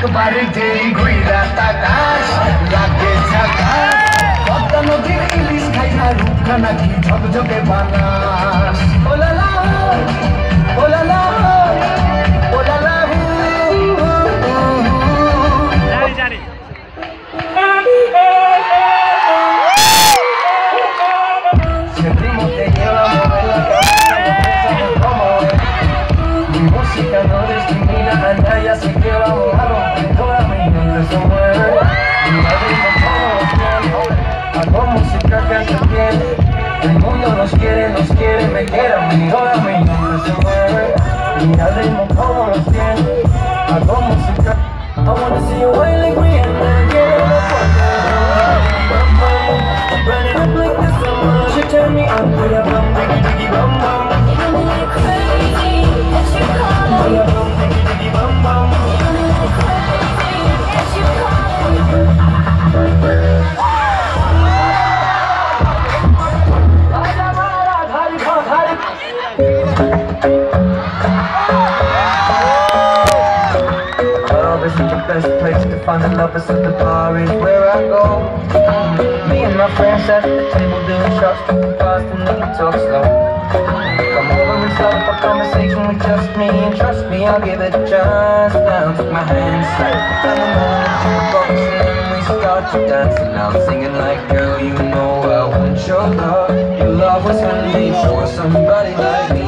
একবার যেই ঘুইরা তাকাশ লাগে ঝাকাশ পদ্মা নদীর ইলিশ খাইয়া রূপখানা কি ঝকঝকে বানা Mi música no discrimina a nadie, así que vamos a romper toda mi mente se mueve. Y el ritmo como hago música que entretiene. El mundo nos quiere, nos quiere, me quiere a mí, toda mi mente se mueve. Y el ritmo como los tiene, hago música. I wanna see place to find the lovers, so the bar is where I go. Mm-hmm. Me and my friends at the table doing shots, tripping fast and then we talk slow. Come over and start a conversation with just me, and trust me, I'll give it a chance. Now take my hand, slide down the moon to the box, and then we start to dance. And I'm singing like, girl, you know I want your love. Your love was handmade for somebody like me.